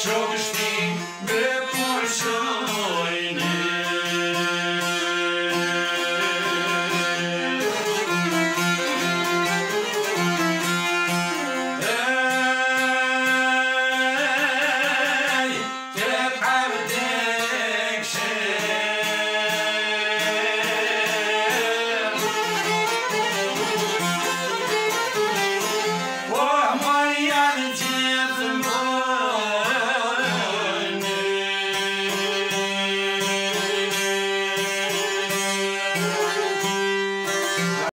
show